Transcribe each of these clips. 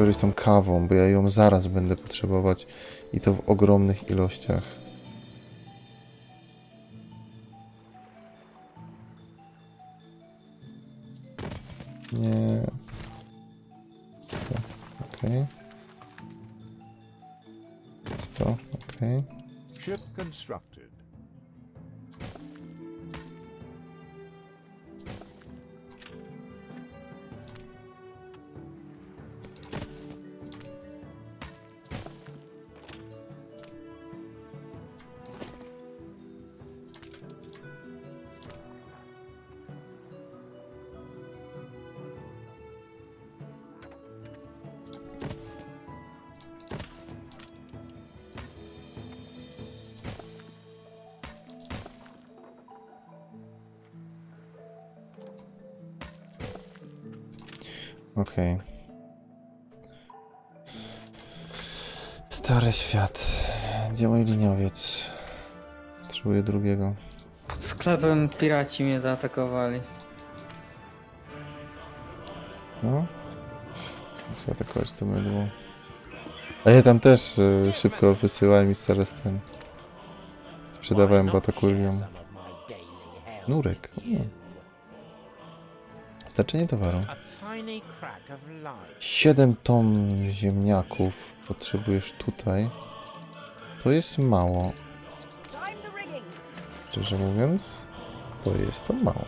Najgorzej z tą kawą, bo ja ją zaraz będę potrzebować i to w ogromnych ilościach. Nie. To, okej. To, okej. Ship Świat. Gdzie mój liniowiec? Potrzebuję drugiego. Pod sklepem piraci mnie zaatakowali. No. Muszę atakować to mydło. A ja tam też e, szybko wysyłałem i zaraz ten. Sprzedawałem, bo atakują. Nurek. O. Znaczenie towaru. A tiny crack of light. 7 ton ziemniaków potrzebujesz tutaj. To jest mało. Szczerze mówiąc, to jest to mało.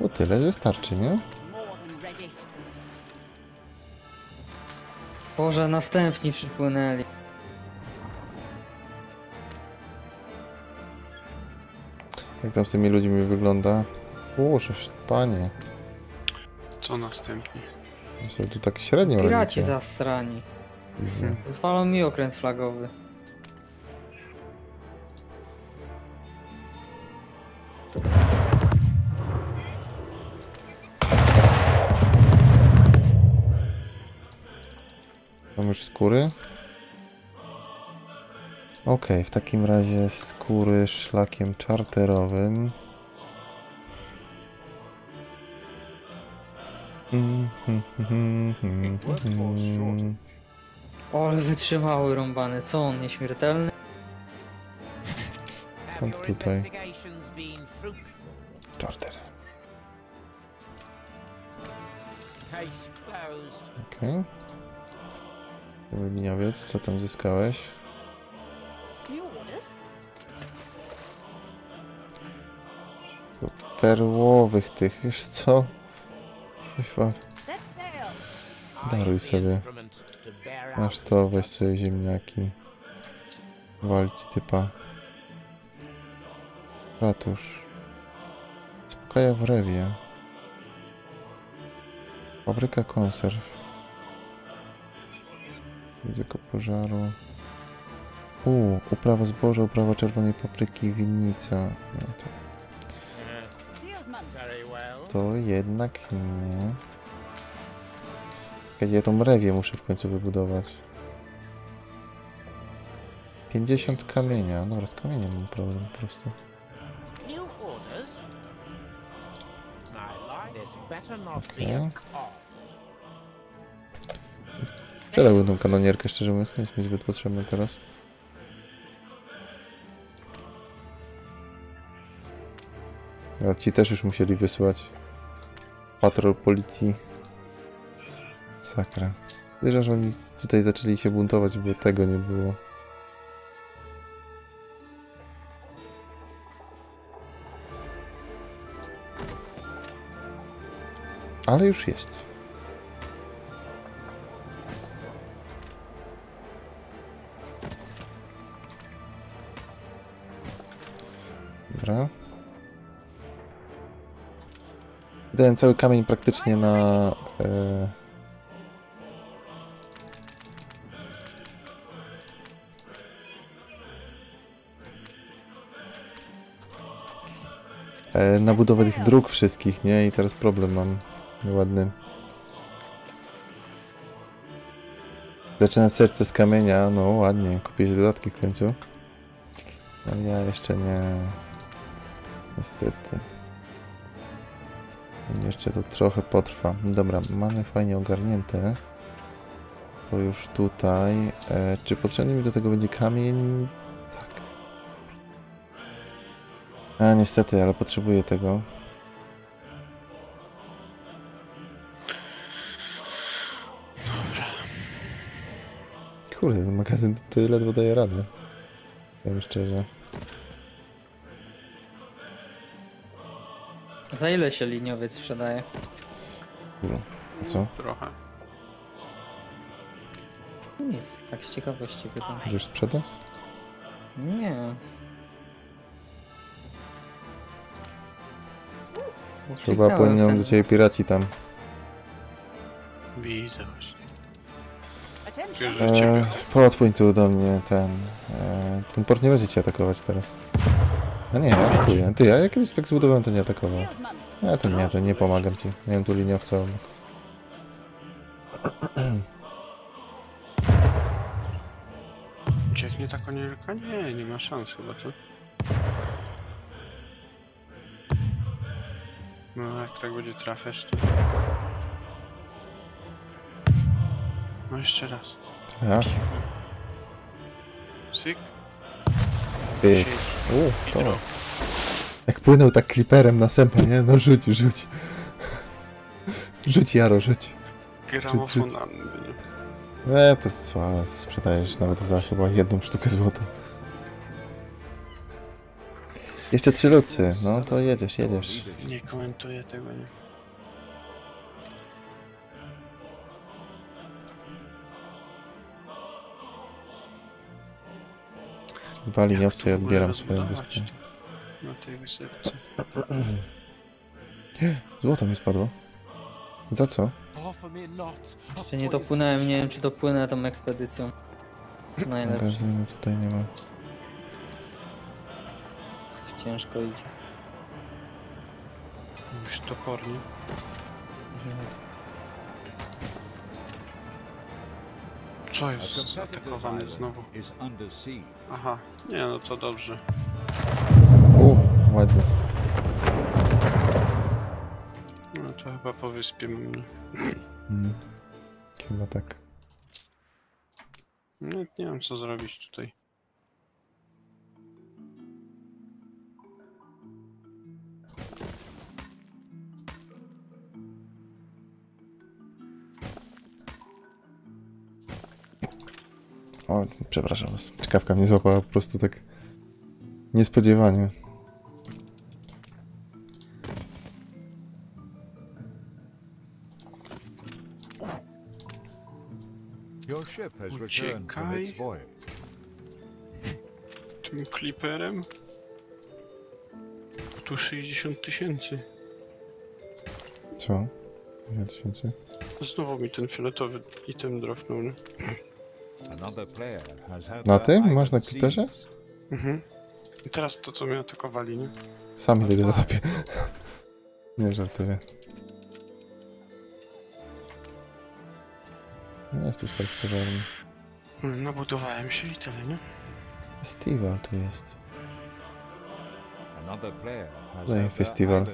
Bo tyle wystarczy, nie? Boże, następni przypłynęli. Jak tam z tymi ludźmi wygląda? Łożesz, panie. Co następnie? No sobie tu tak średnio Piraci robicie. zasrani. Widzę. Zwalą mi okręt flagowy. Mam już skóry? Okej, w takim razie skóry szlakiem czarterowym. Ale wytrzymały rąbany. Co on, nieśmiertelny? Your tutaj. closed. Okej. Okay. Liniowiec, co tam zyskałeś? Perłowych tych, wiesz co? Chyba Daruj sobie. Masz to, weź sobie ziemniaki. Walić typa. Ratusz. Spokaja w rewie. Fabryka konserw. Ryzyko pożaru. U, uprawa zboża, uprawa czerwonej papryki, winnica. No. To jednak nie. Czekajcie, ja tą rewię muszę w końcu wybudować. 50 kamienia. No, z kamieniem mam problem po prostu. Okay. Sprzedałbym tą kanonierkę, szczerze mówiąc, nie jest mi zbyt potrzebna teraz. A ci też już musieli wysłać patrol policji. Sakra. Podejrzewam, że oni tutaj zaczęli się buntować, bo tego nie było. Ale już jest. Dobra. Dałem cały kamień praktycznie na... E... E, na budowę tych dróg wszystkich, nie? I teraz problem mam ładny. Zaczyna serce z kamienia, no ładnie, kupię się dodatki w końcu. Ale ja jeszcze nie. Niestety. Jeszcze to trochę potrwa. Dobra, mamy fajnie ogarnięte. To już tutaj. E, czy potrzebny mi do tego będzie kamień? Tak. A niestety, ale potrzebuję tego. Kurde, ten magazyn to ledwo daje radę. Powiem szczerze. Za ile się liniowiec sprzedaje? Dużo. A co? Trochę. Nic, tak z ciekawości pytam. Chcesz sprzedać? Nie. Chyba płyną ten- do ciebie piraci tam. Widzę właśnie. Attention. Że ciebie... E, podpłyń tu do mnie ten. E, ten port nie będzie cię atakować teraz. A nie, atakuje. Ty, ja kiedyś tak zbudowałem, to nie atakował. Salesman. A to nie, to nie pomagam ci. Miałem tu liniowca obok. Ucieknie ta konielka? Nie, nie ma szans chyba, co? No, jak tak będzie trafiać, to... No jeszcze raz. Raz. Syk. Siedź. U, to. Jak płynął tak kliperem na sępa, nie? No rzuć, rzuć. Rzuć Jaro, rzuć. Gramofonalny, nie? E, to słabo, sprzedajesz nawet za chyba jedną sztukę złota. Jeszcze trzy lucy, no to jedziesz, jedziesz. Nie komentuję tego, nie. Dwa liniowce i odbieram swoją rozbudować wyspę. Na tej wysepce. Złoto mi spadło. Za co? Jeszcze nie dopłynąłem, nie wiem czy dopłynę tą ekspedycją. Najlepsze. Magazynu tutaj nie ma. Coś ciężko idzie. Już topornie. Co jest island znowu? Aha, nie no to dobrze. U, ładnie. No to chyba po wyspie mnie. Mm. Chyba tak. No nie wiem co zrobić tutaj. O, przepraszam was. Czkawka mnie złapała po prostu tak niespodziewanie. Uciekaj. Tym kliperem? Tu 60 tysięcy. Co? 2000? Znowu mi ten fioletowy item dropnął, nie? Na tym? Masz na kliperze? seized. Mhm. I teraz to co mnie atakowali, nie? Sami tego zatapię. Nie żartuję. No jest tu stać pożarny. Hmm, Nabudowałem się i tyle, nie? Festiwal tu jest. Another player has Daj had their festiwal.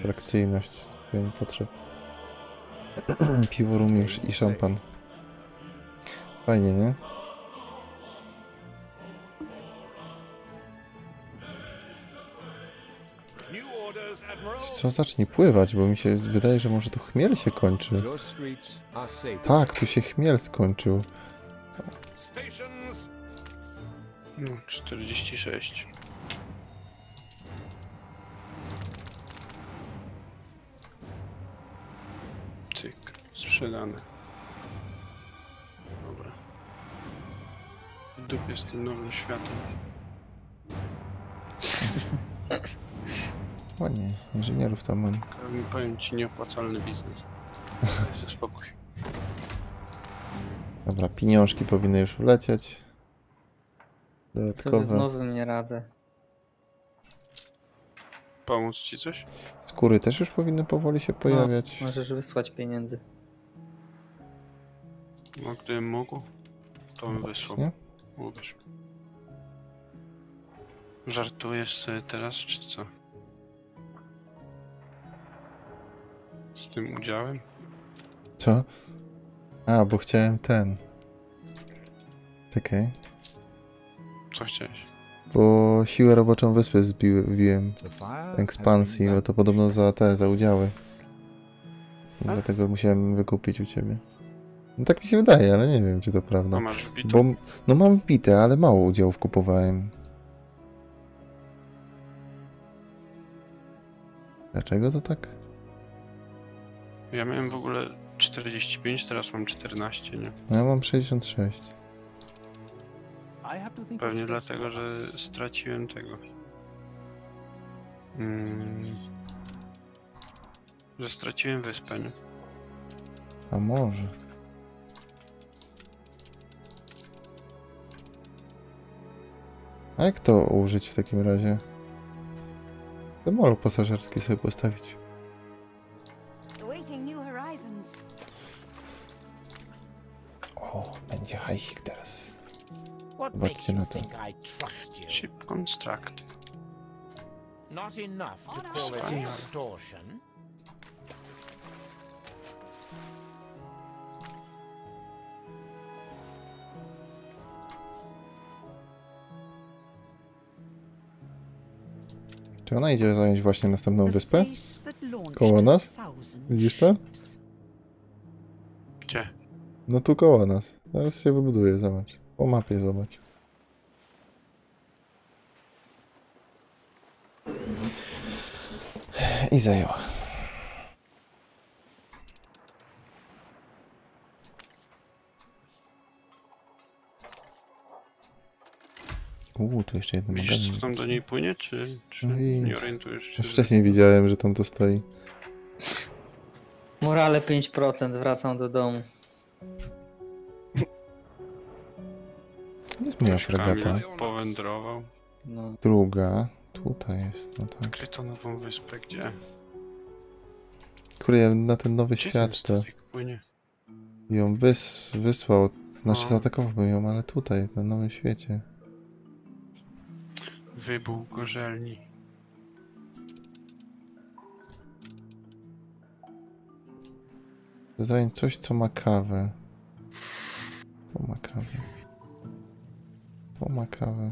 Atrakcyjność. Ja nie potrzeb. Piwo, rum już i szampan. Fajnie, nie? Co, zacznij pływać, bo mi się wydaje, że może tu chmiel się kończy. Tak, tu się chmiel skończył. No, 46. Cyk, sprzedane. Dupie z tym nowym światem. Ładnie, inżynierów tam mam. Powiem- Powiem ci, nieopłacalny biznes. Jest spokój. Dobra, pieniążki powinny już wlecieć. Sobie Dodatkowe. znowu nie radzę. Pomóc ci coś? Skóry też już powinny powoli się pojawiać. Możesz wysłać pieniędzy. No, gdybym mógł, to bym wysłał. Żartujesz sobie teraz, czy co? Z tym udziałem? Co? A, bo chciałem ten. Czekaj. Co chciałeś? Bo siłę roboczą wyspy has ekspansji, bo to podobno za te, za udziały. Dlatego musiałem wykupić u ciebie. No tak mi się wydaje, ale nie wiem, czy to prawda. No masz wbitą? Bo, no mam wbite, ale mało udziałów kupowałem. Dlaczego to tak? Ja miałem w ogóle 45, teraz mam 14, nie? No ja mam 66. Pewnie dlatego, że straciłem tego. Mm. Że straciłem wyspę, nie? A może. A jak to użyć w takim razie? To molo pasażerski sobie postawić. O, będzie hajsik teraz. Zobaczcie na to. Ship construct. Not enough to call it extortion. Czy ona idzie zająć właśnie następną wyspę? Koło nas? Widzisz to? Gdzie? No tu koło nas. Zaraz się wybuduje, zobacz. Po mapie zobacz. I zajęła. Uuu, tu jeszcze jeden Widzisz, co tam do niej płynie, czy, czy No nie orientujesz się? Już wcześniej widziałem, że tam to stoi. Morale 5%, wracam do domu. To jest moja Ktoś fregata. Powędrował. No. Druga. Tutaj jest, no tak. Kryto nową wyspę, gdzie? Kurde, na ten nowy Gdzie świat to płynie? ją wys, wysłał. Znaczy No. zaatakowałbym ją, ale tutaj, na nowym świecie. Wybuch gorzelni. Zająć coś, co ma kawę. To ma kawę. To ma kawę.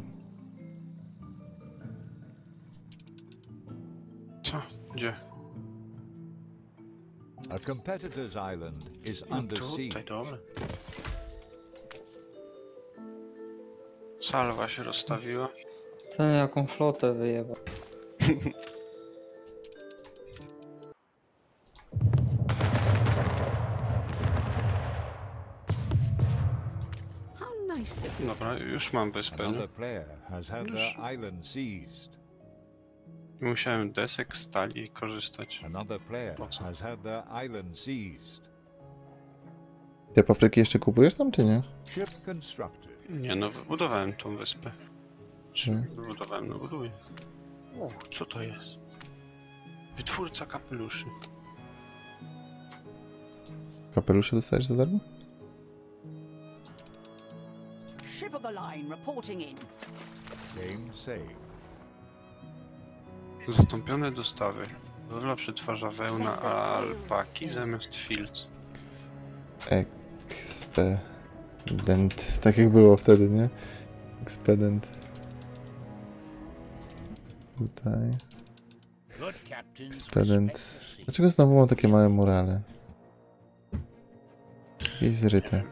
Co? Gdzie? A competitor's island is No under siege. dobra. Salwa się rozstawiła. Ten jaką flotę wyjebał. Dobra, już mam wyspę. nie? Another player has had their island seized. Nie musiałem desek stali korzystać. Another player Po co? has had their island seized. Te papryki jeszcze kupujesz tam, czy nie? Nie no, wybudowałem tą wyspę. Czy wybudowałem? No buduję. O, co to jest? Wytwórca kapeluszy. Kapelusze dostajesz za darmo? Ship of the line reporting in. Game saved. Zastąpione dostawy. Hodowla przetwarza wełna a alpaki zamiast filc. Ekspedent. Tak jak było wtedy, nie? Ekspedent. Tutaj. Ekspedent. Dlaczego znowu mam takie małe morale? Jakieś zryte.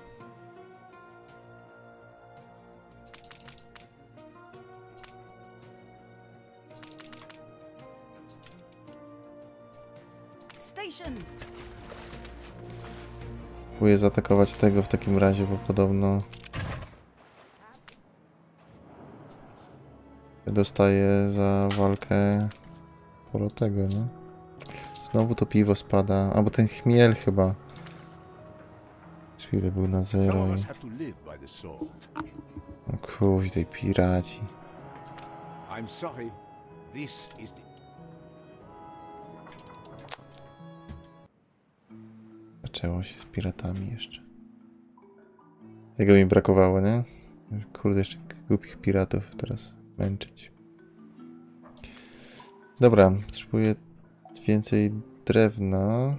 Próbuję zaatakować tego w takim razie, bo podobno dostaję za walkę sporo tego, no. Znowu to piwo spada, albo ten chmiel chyba. Chwilę był na zero i... us have to live by the sword. O kuź, tej piraci. I'm sorry. This is the Zaczęło się z piratami jeszcze. Jego mi brakowało, nie? Kurde, jeszcze głupich piratów teraz męczyć. Dobra, potrzebuję więcej drewna.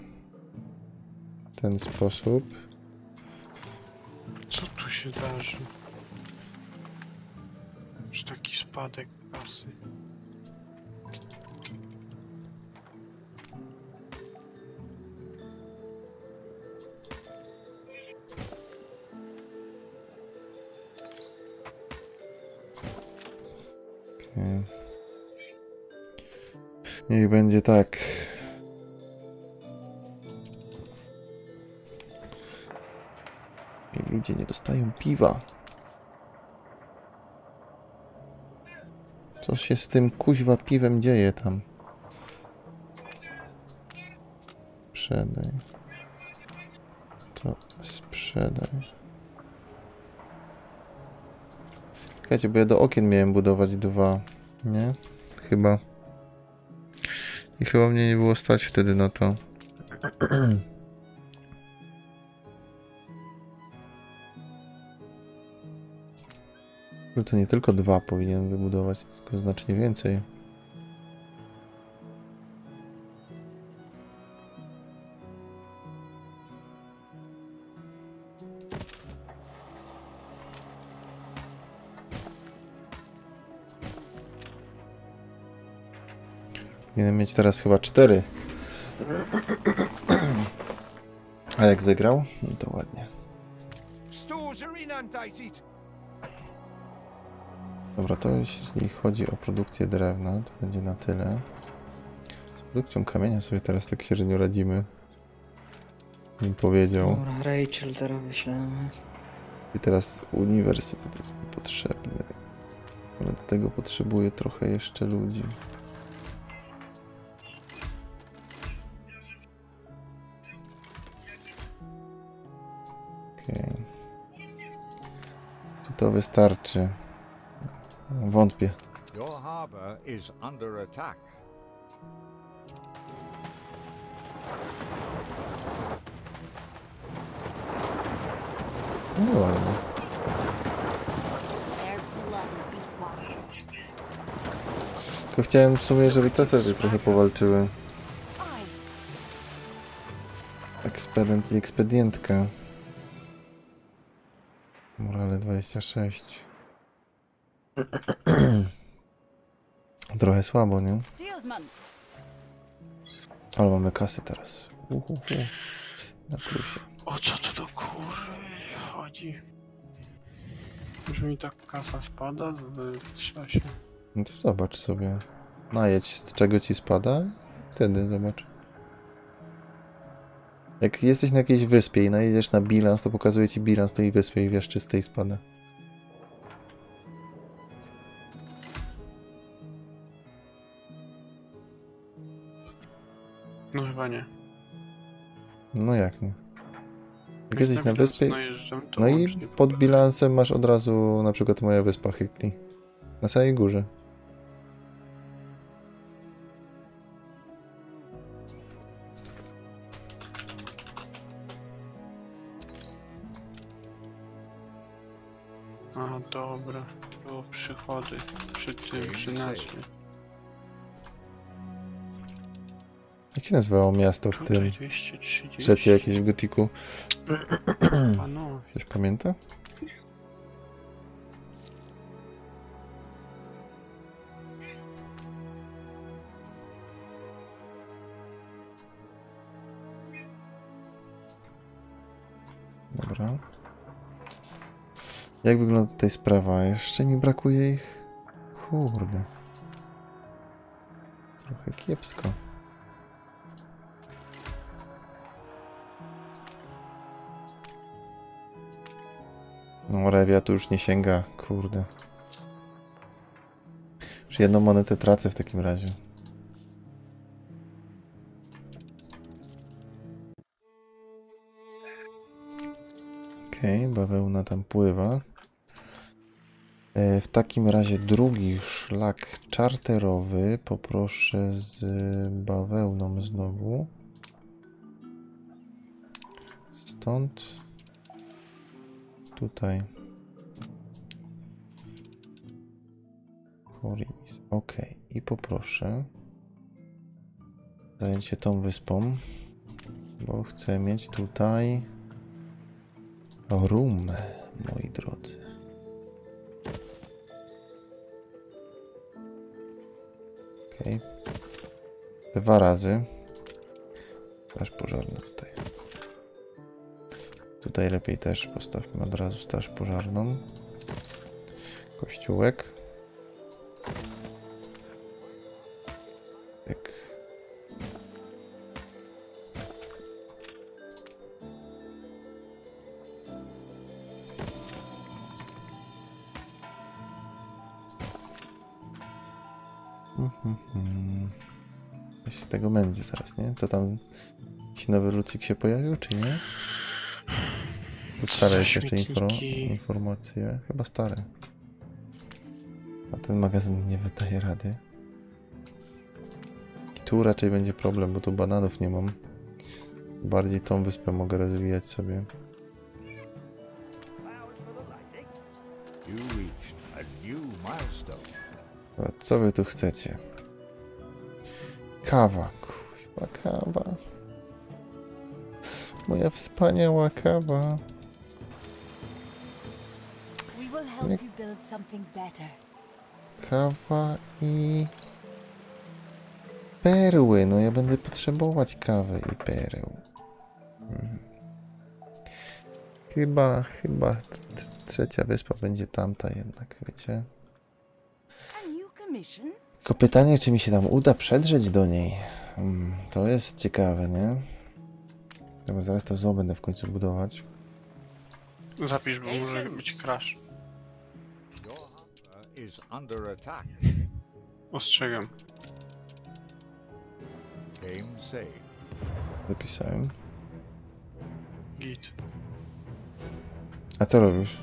ten sposób. Co tu się darzy? Że taki spadek kasy. Niech będzie tak. I ludzie nie dostają piwa. Co się z tym kuźwa piwem dzieje tam? Sprzedaj. To sprzedaj. Czekajcie, bo ja do okien miałem budować dwa, nie? Chyba. I chyba mnie nie było stać wtedy na to. To nie tylko dwa powinien wybudować, tylko znacznie więcej. Mieć teraz chyba cztery. A jak wygrał? No to ładnie. Dobra, to jeśli chodzi o produkcję drewna, to będzie na tyle. Z produkcją kamienia sobie teraz tak średnio radzimy. Bym powiedział. Dobra, Rachel teraz wyślemy. I teraz uniwersytet jest mi potrzebny. Ale do tego potrzebuję trochę jeszcze ludzi. To wystarczy? Wątpię. Your harbor is under attack. No ładnie. Tylko chciałem w sumie, żeby te sobie trochę powalczyły. Ekspedent i ekspedientka. 26. Trochę słabo, nie? Ale mamy kasę teraz. Uhuhu. Na plusie. O co to do kurwy chodzi? Już mi tak kasa spada w czasie. No to zobacz sobie. Najedź z czego ci spada. Wtedy zobacz. Jak jesteś na jakiejś wyspie i najedziesz na bilans, to pokazuje ci bilans tej wyspy i wiesz, czy z tej spada. No chyba nie. No jak nie? Jak jesteś na wyspie, no i pod po- bilansem masz od razu na przykład moja wyspa Hickley. Na samej górze. Się nazywało miasto w tym 230. trzecie jakieś w gotiku? Panowie, Ktoś pamięta? Dobra. Jak wygląda tutaj sprawa? Jeszcze mi brakuje ich. Kurde. Trochę kiepsko. No, Rewia tu już nie sięga, kurde. Już jedną monetę tracę w takim razie. Okej, okay, bawełna tam pływa. E, w takim razie drugi szlak czarterowy poproszę z bawełną znowu. Stąd tutaj. Horimis. Ok. I poproszę zająć się tą wyspą. Bo chcę mieć tutaj rum, moi drodzy. Okej. Dwa razy. Straż pożarna tutaj. Tutaj lepiej też postawmy od razu straż pożarną. Kościółek. Pyk. Coś z tego będzie zaraz, nie? Co tam? Jakiś nowy lucik się pojawił, czy nie? Stare jest jeszcze info informacje. Chyba stare. A ten magazyn nie wydaje rady. I tu raczej będzie problem, bo tu bananów nie mam. Bardziej tą wyspę mogę rozwijać sobie. A co wy tu chcecie? Kawa. Kuźwa, kawa. Moja wspaniała kawa. Kawa i... Perły. No ja będę potrzebować kawy i pereł. Mhm. Chyba, chyba trzecia wyspa będzie tamta jednak, wiecie? Tylko pytanie, czy mi się tam uda przedrzeć do niej. Hmm, to jest ciekawe, nie? Dobra, zaraz to zoo będę w końcu budować. Zapisz, bo może być crash. Is under attack. Ostrzegam. Game saved. Zapisałem. Git. A co robisz?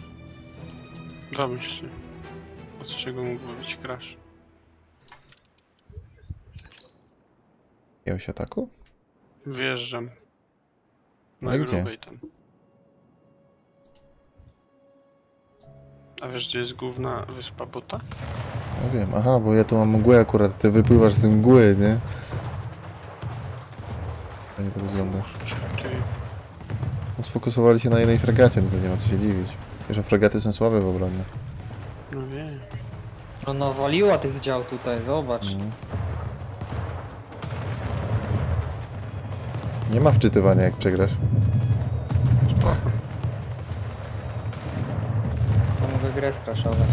Domyśl się. Od czego mógłby być crash? Jakiegoś ataku? Wjeżdżam. Na Ale gdzie? grubej tam. A wiesz, gdzie jest główna wyspa Bota? No wiem. Aha, bo ja tu mam mgłę akurat, ty wypływasz z mgły, nie? Fajnie to wygląda. No, sfokusowali się na jednej fregacie, no to nie ma co się dziwić. Że fregaty są słabe w obronie. no wiem. Ona waliła tych dział tutaj, zobacz. Mhm. Nie ma wczytywania jak przegrasz. Spoko. Grę skraszować.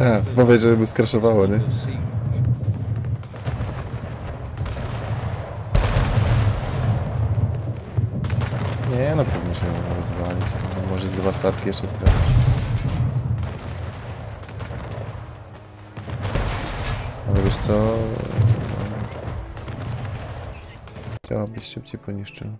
A, powiedz, żeby skraszowało, nie? Nie, no pewnie się rozwalić. No, może z dwa statki jeszcze stracić. Ale wiesz co? Chciałabyś szybciej poniszczył.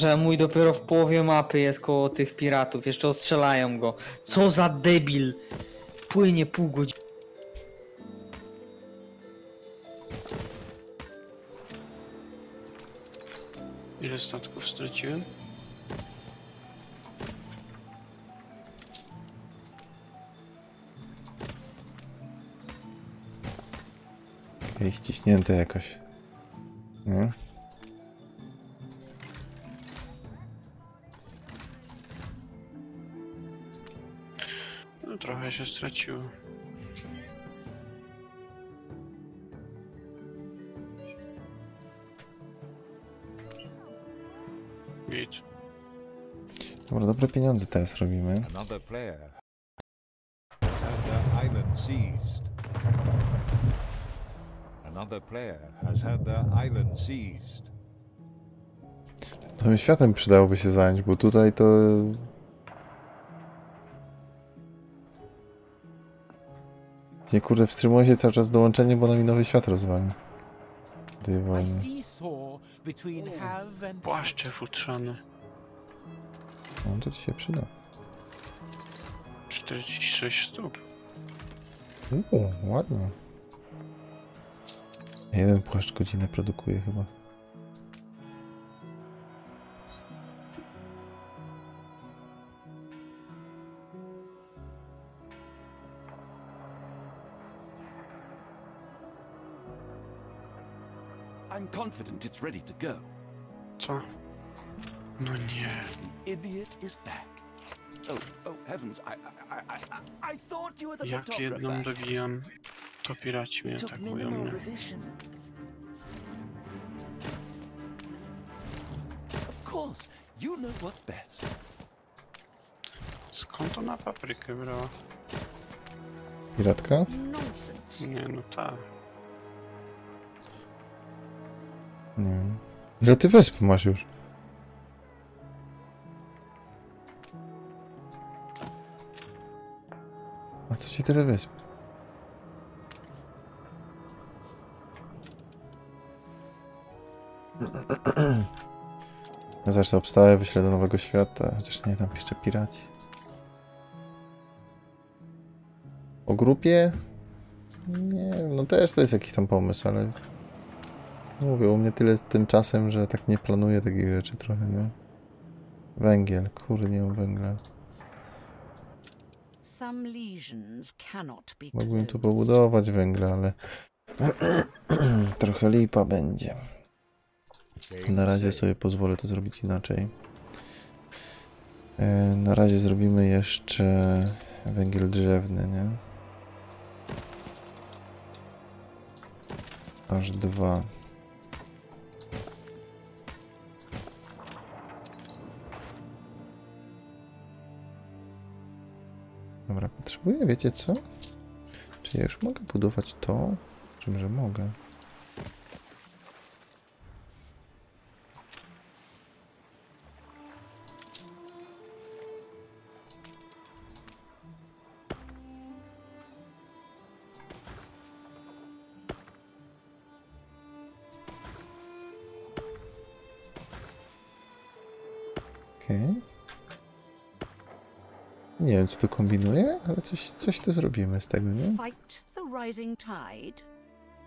Boże, mój dopiero w połowie mapy jest koło tych piratów. Jeszcze ostrzelają go. Co za debil. Płynie pół godziny. Ile statków straciłem? Ej, ściśnięte jakoś. Nie? Się straciło. Git. Dobra, dobre pieniądze teraz robimy. Another player has had their island seized. Another player has had their island seized. Tym światem przydałoby się zająć, bo tutaj to... Nie kurde, wstrzymuje się cały czas dołączenie, bo nam nowy świat rozwali. Between have and Płaszcze futrzane. No to ci się przyda. 46 stóp. Uuu, ładnie. Jeden płaszcz godzinę produkuje chyba. Confident it's ready to go. Co? No nie. The idiot is back. Oh, oh heavens! I, I, I, I, I thought you were the Jak jedną photographer. dobijam, to piraci mnie atakują minimal mnie. Of course, you know what's best. Skąd ona paprykę brała? Piratka? Nonsense. Nie, no tak. Nie wiem. Ile ty wysp masz już? A co ci tyle wysp? Ja zacznę obstawę, wyślę do nowego świata, chociaż nie, tam jeszcze piraci. O grupie? Nie no też to jest jakiś tam pomysł, ale Mówię, u mnie tyle z tym czasem, że tak nie planuję takich rzeczy trochę, nie? Węgiel, kurde, nie mam węgla. Mógłbym tu pobudować węgla, ale trochę lipa będzie. Na razie sobie pozwolę to zrobić inaczej. E, Na razie zrobimy jeszcze węgiel drzewny, nie? Aż dwa. Potrzebuję, wiecie co? Czy ja już mogę budować to? Czym, że mogę? Okej. Nie wiem, co tu kombinuję, ale coś, coś tu zrobimy z tego, nie?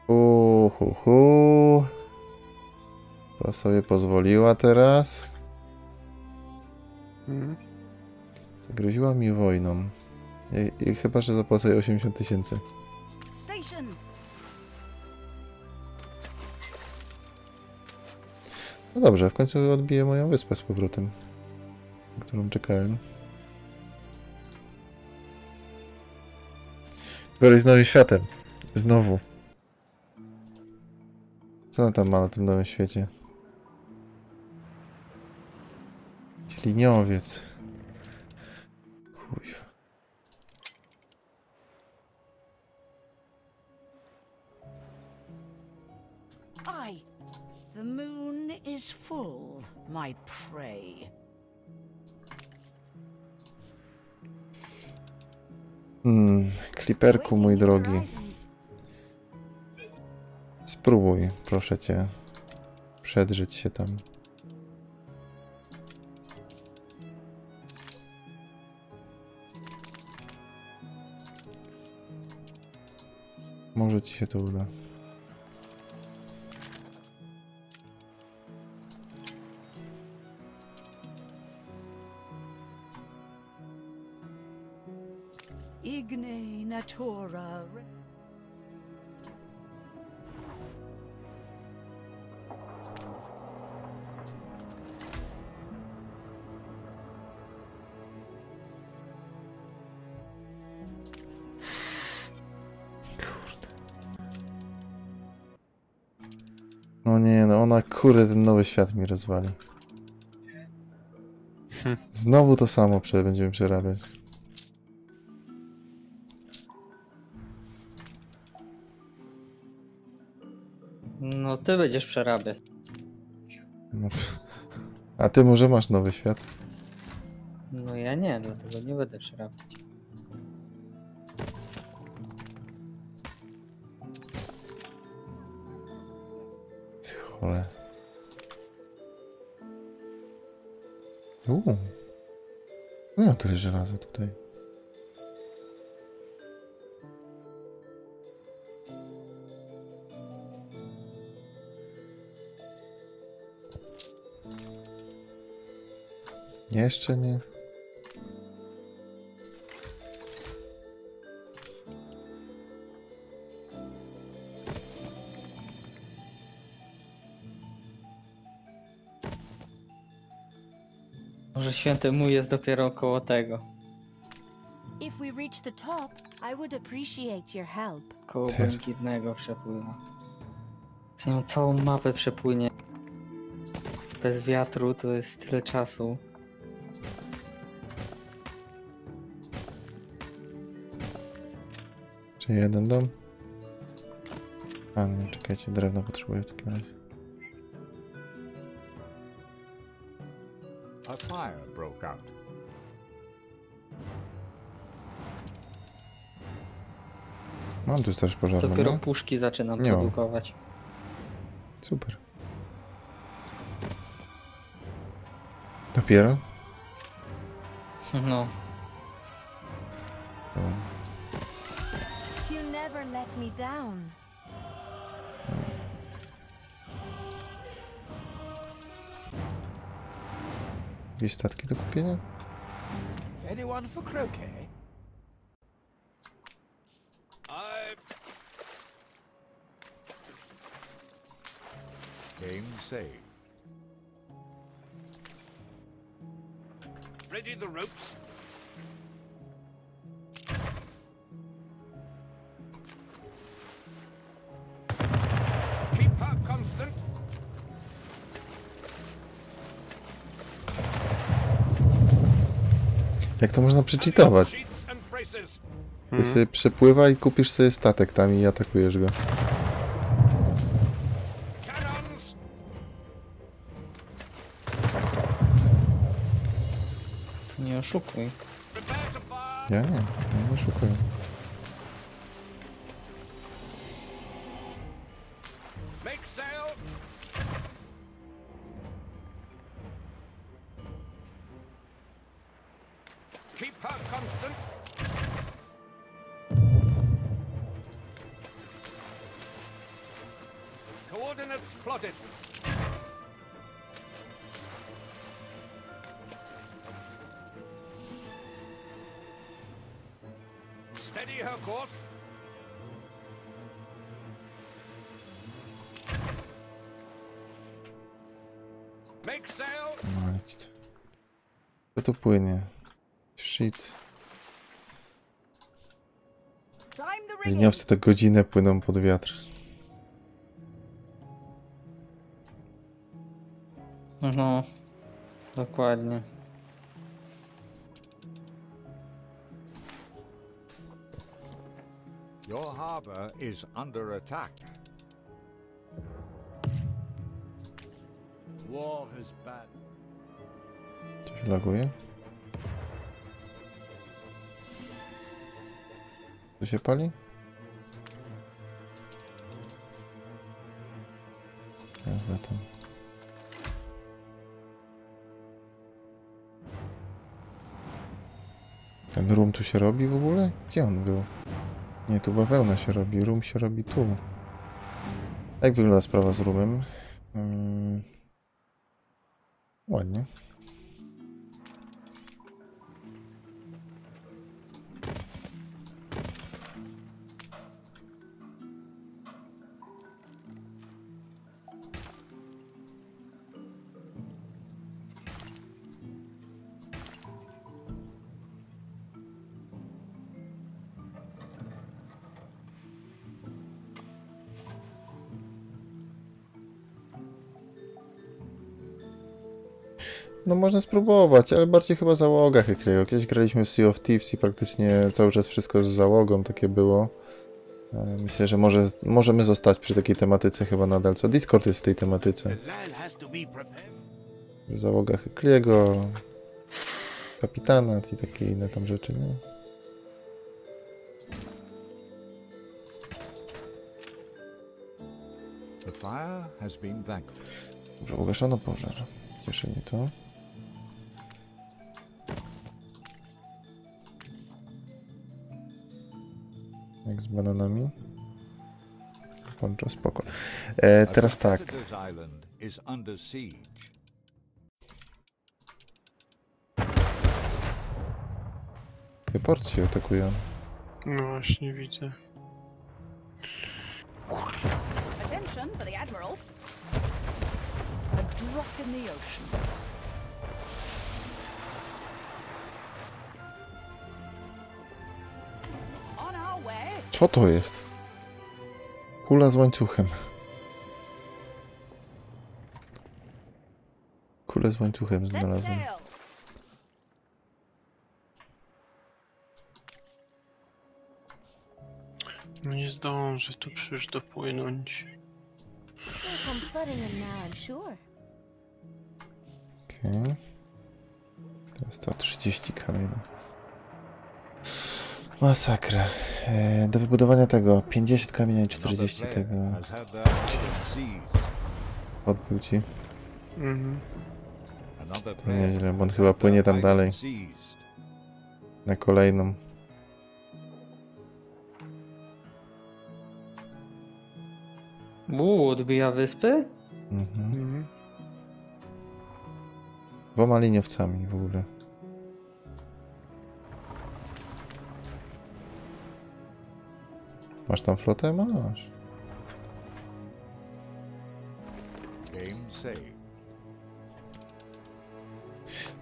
Uhu, hu. To sobie pozwoliła teraz. Mhm. Groziła mi wojną. I, i chyba, że zapłacę jej 80 tysięcy. No dobrze, w końcu odbiję moją wyspę z powrotem, na którą czekałem. Gorzej z nowym światem. Znowu. Co ona tam ma na tym nowym świecie? Liniowiec. Aye. The moon is full, my prey. Hmm, kliperku mój drogi. Spróbuj, proszę cię. Przedrzeć się tam. Może ci się to uda. Kurde ten nowy świat mi rozwali. Znowu to samo będziemy przerabiać. No ty będziesz przerabiać. No. A ty może masz nowy świat? No ja nie, dlatego nie będę przerabiać. Jeszcze nie. Może święty mój jest dopiero koło tego. If we reach the top, I would appreciate your help. Koło Też. błękitnego przepływa. Z nią całą mapę przepłynie. Bez wiatru to jest tyle czasu. Jeden dom? A nie, czekajcie, drewno potrzebuję w takim razie. A fire broke out. Mam tu straż pożarną, Dopiero nie? puszki zaczynam Nie mam. produkować. Super. Dopiero? No, Jakieś statki do kupienia? Anyone for croquet? I. Game saved. Ready the ropes? Jak to można przeczytować? Braces. Ty sobie przepływa i kupisz sobie statek tam i atakujesz go. Nie oszukuj. Ja nie, nie oszukuję. Liniowcy to godzinę płyną pod wiatr. No, dokładnie. Your harbor is under attack. War has bad. Się laguje? Się pali? Jazda tam. Ten rum tu się robi w ogóle? Gdzie on był? Nie, tu bawełna się robi, rum się robi tu. Jak wygląda sprawa z rumem? Mm. Ładnie. No można spróbować, ale bardziej chyba załoga Hekliego. Kiedyś graliśmy w Sea of Thieves i praktycznie cały czas wszystko z załogą takie było. E, Myślę, że może, możemy zostać przy takiej tematyce chyba nadal, co Discord jest w tej tematyce. Załoga Hykliego, kapitanat i takie inne tam rzeczy, nie? Ugaszono pożar. Cieszy mnie to. Jak z bananami. Poncho, spoko. E, teraz tak. Te port się atakują. No właśnie widzę. Attention for the Admiral. A drop in the ocean. Co to jest? Kula z łańcuchem. Kulę z łańcuchem znalazłem. No nie zdążę tu przecież dopłynąć. You'll come flooding in now, I'm sure. Okej. Teraz to 30 kamieni. Masakra. E, do wybudowania tego 50 kamienia i 40 Another tego. Odbił ci. Mhm. To nieźle, bo on chyba płynie tam dalej. Na kolejną. Uuu, odbija wyspy? Mhm. Mhm. Dwoma liniowcami w ogóle. Masz tam flotę? Masz.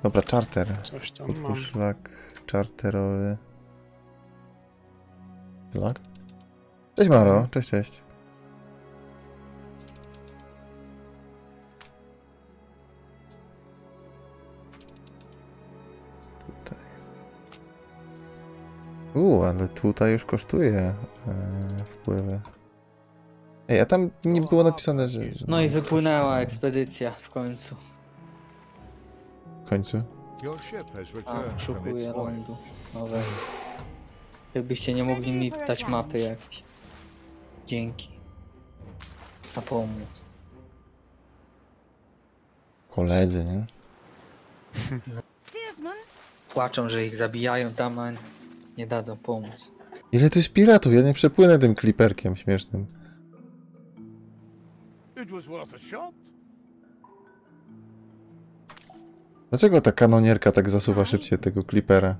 Dobra, charter. Coś tam mam. Utwórz szlak charterowy. Szlak? Cześć Maro, cześć, cześć. Tutaj. U, ale tutaj już kosztuje e, wpływy. Ej, a tam nie było napisane, że... że No i wypłynęła ekspedycja w końcu. W końcu. A, szukuję lądu nowego. Jakbyście nie mogli mi dać mapy jakieś. Dzięki. Za pomoc. Koledzy, nie? Płaczą, że ich zabijają tam, a nie dadzą pomóc. Ile tu jest piratów? Ja nie przepłynę tym kliperkiem śmiesznym. Dlaczego ta kanonierka tak zasuwa szybciej tego klipera?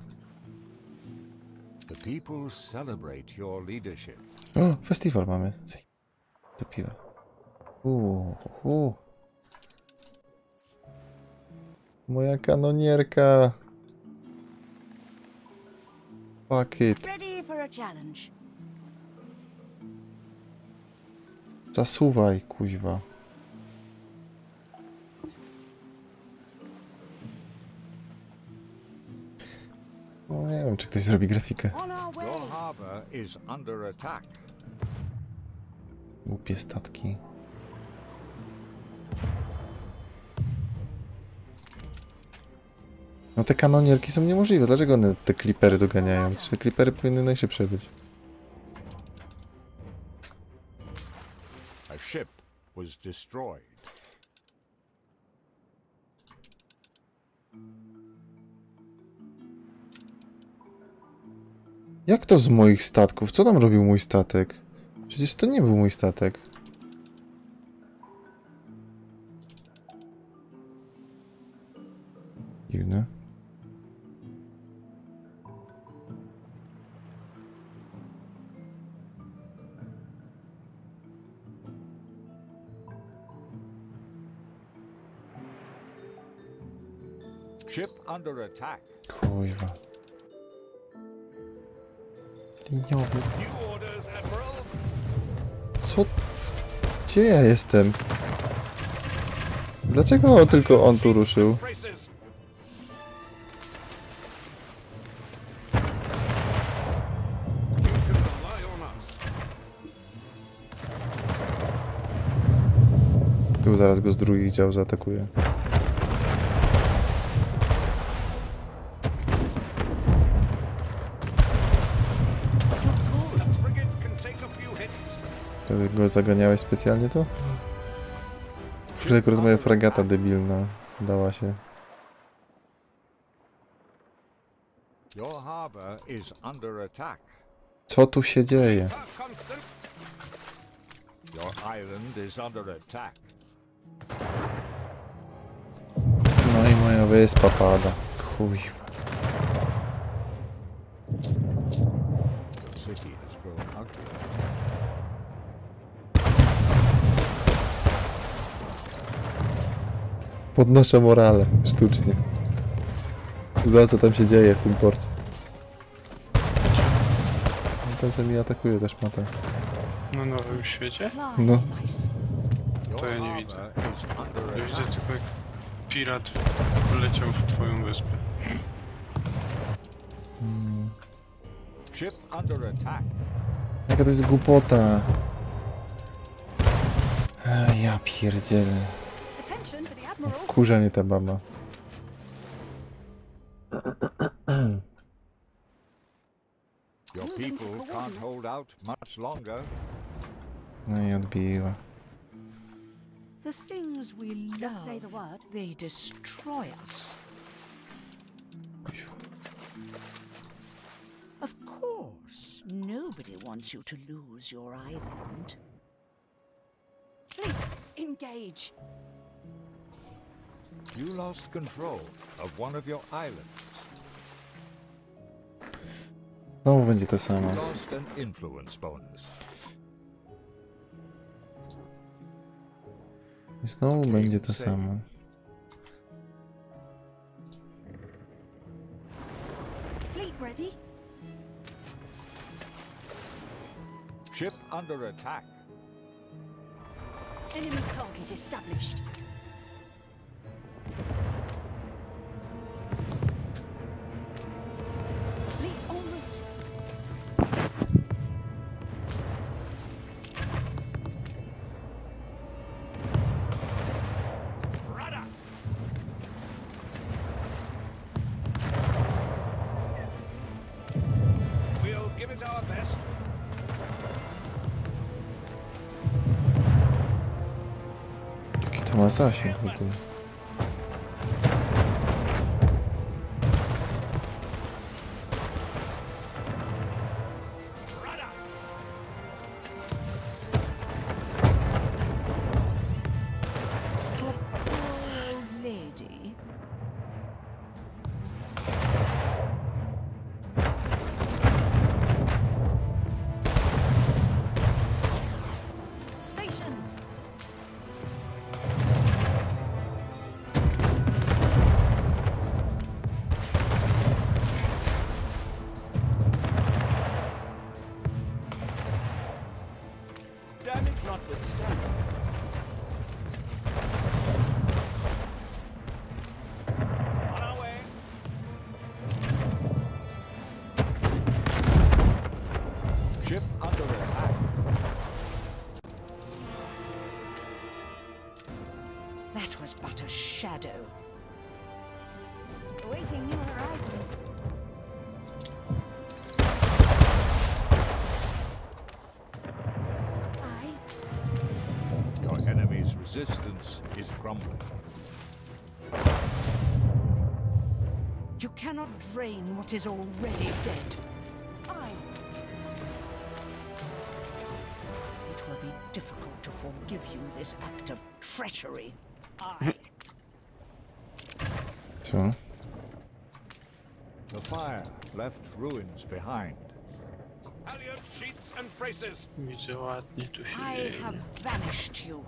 O, festiwal mamy. Do piwa. Uuu, uuu. Moja kanonierka. Challenge. Zasuwaj, kuźwa. No nie wiem, czy ktoś zrobi grafikę. On our No te kanonierki są niemożliwe. Dlaczego one te klipery doganiają? Przecież te klipery powinny najszybsze być. A ship was destroyed. Jak to z moich statków? Co tam robił mój statek? Przecież to nie był mój statek. Under attack. Kuźwa. Liniowiec. Co? Gdzie ja jestem? Dlaczego tylko on tu ruszył? Tu zaraz go z drugich dział zaatakuje. Go zaganiałeś specjalnie tu? Kurde, akurat moja fragata debilna dała się. Co tu się dzieje? No i moja wyspa pada. Kuźwa. Your city has grown. Podnoszę morale sztucznie. Za co tam się dzieje w tym porcie? No Ten co mi atakuje też ma tak. Na nowym świecie? No. Your To ja nie widzę. Ja widzę tylko jak pirat poleciał w twoją wyspę. Mm. Ship under attack. Jaka to jest głupota. A, ja pierdzielę. Wkurza mnie ta baba. Your people can't hold out much longer. No i odbiła. The things we love, say the word. they destroy us. Of course, nobody wants you to lose your island. Fleet, engage. You lost control of one of your islands. Znowu będzie to samo. You lost an influence bonus. I znowu będzie to samo. Fleet ready. Ship under attack. Enemy target established. Jaki to ma zasięg was but a shadow. Awaiting new horizons. Aye. Your enemy's resistance is crumbling. You cannot drain what is already dead. Aye. It will be difficult to forgive you this act of treachery. Co? The fire left ruins behind. Halyard sheets and braces. Widzę ładnie tu się I have vanished you.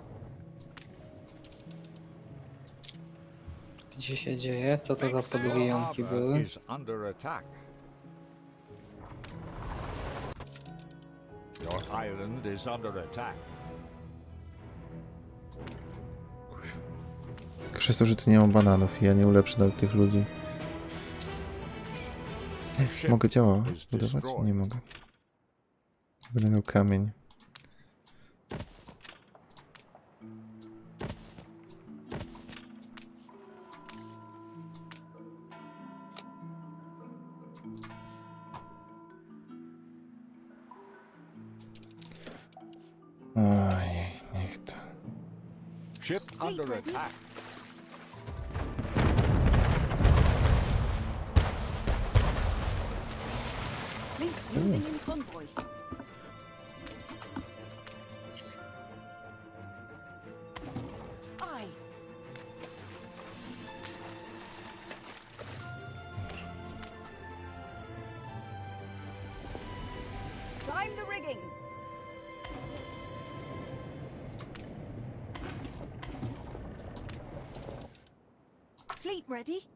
Gdzie się dzieje? Co to za harbor były? is under attack. Your island is under attack. Przez to, że tu nie mam bananów i ja nie ulepszę nawet tych ludzi. Mogę działa budować? Nie mogę. Będę miał kamień. A, Perfect. Ship under attack. Ooh. Time the rigging. Fleet ready?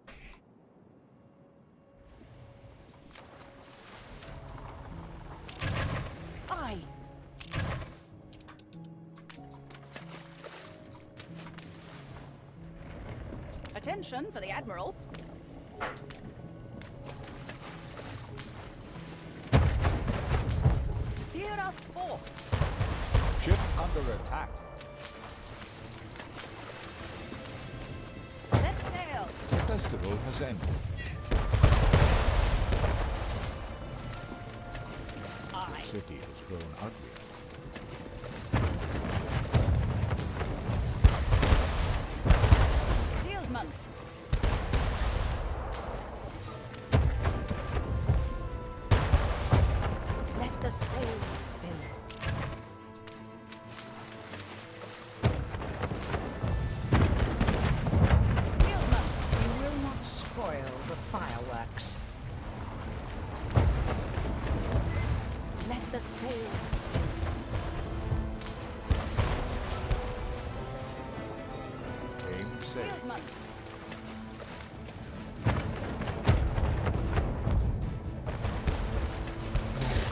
Attention for the Admiral. Steer us forth. Ship under attack. Set sail. The festival has ended.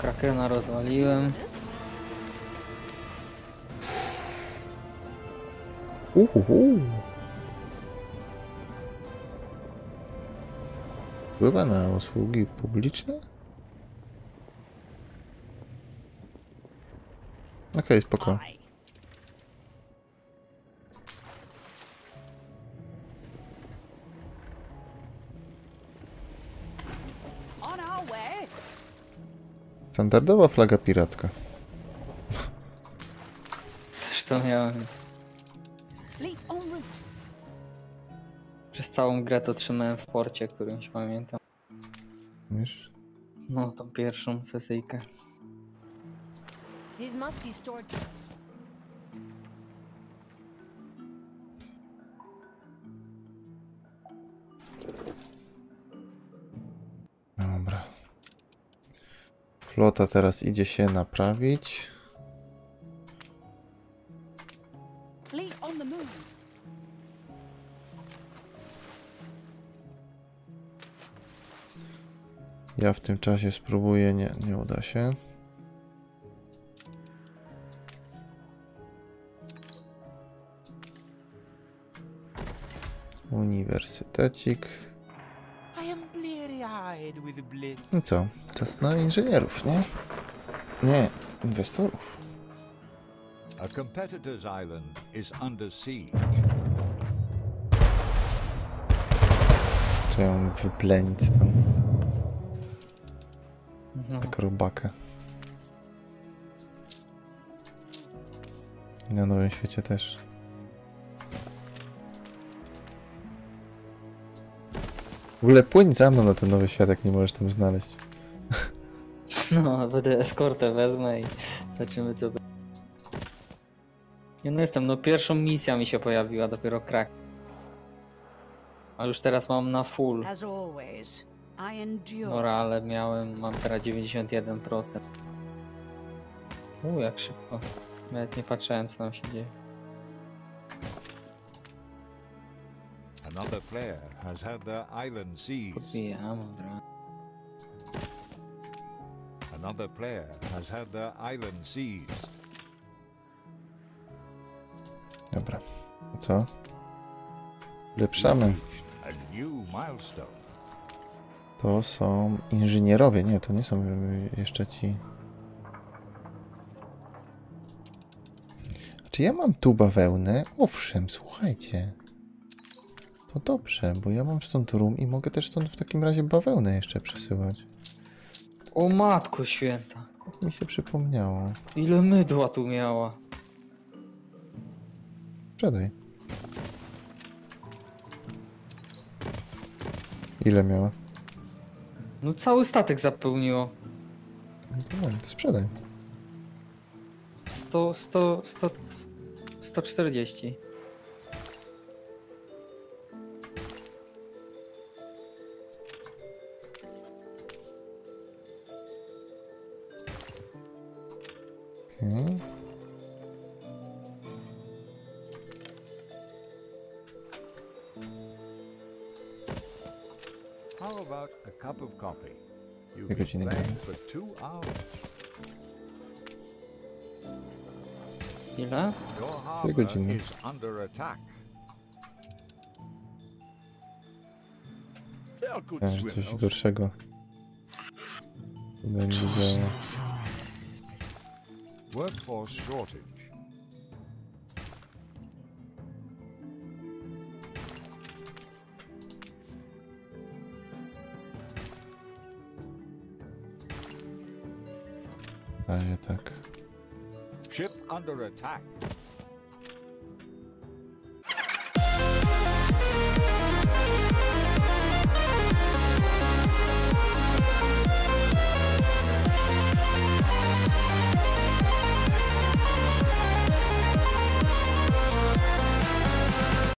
Krakena rozwaliłem. Uhuhu. Wpływa na usługi publiczne? Okej, spoko. Our way. Standardowa flaga piracka. Też to miałem. Przez całą grę to trzymałem w porcie, którymś pamiętam. Wiesz? No, tą pierwszą sesyjkę. These must be stored. Dobra. Flota teraz idzie się naprawić. Ja w tym czasie spróbuję. Nie, nie uda się. Uniwersytecik. I co? Czas na inżynierów, nie? Nie, inwestorów. A competitor's island is under siege. Trzeba ją wyplenić tam. No, robakę. Na Nowym Świecie też. W ogóle płyń za mną na ten Nowy Świat, jak nie możesz tam znaleźć. no będę eskortę wezmę i zobaczymy co będzie. Nie no jestem, no pierwszą misja mi się pojawiła, dopiero krak. A już teraz mam na full. Morale miałem, mam teraz 91%. U, jak szybko. Nawet nie patrzyłem, co tam się dzieje. Another player has had their island seized. Podbijam, dobra. Another player has had their island seized. Dobra. To co? Ulepszamy. A new milestone. To są inżynierowie. Nie, to nie są jeszcze ci. Czy ja mam tu bawełnę? Owszem, słuchajcie. To dobrze, bo ja mam stąd rum i mogę też stąd w takim razie bawełnę jeszcze przesyłać. O matko święta. Jak mi się przypomniało. Ile mydła tu miała. Sprzedaj. Ile miała? No cały statek zapełniło. No to sprzedaj. 100, 100, 100, 140. Okay. How about a cup of coffee? You've been godziny playing for two hours. Ile? Your harbor godziny. swimmers. coś gorszego. Będzie działo. Workforce shortage. Razie tak. Ship under attack.